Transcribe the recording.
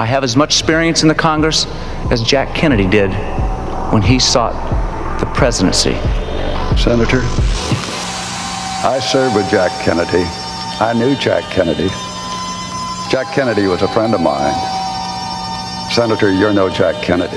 I have as much experience in the Congress as Jack Kennedy did when he sought the presidency. Senator, I served with Jack Kennedy. I knew Jack Kennedy. Jack Kennedy was a friend of mine. Senator, you're no Jack Kennedy.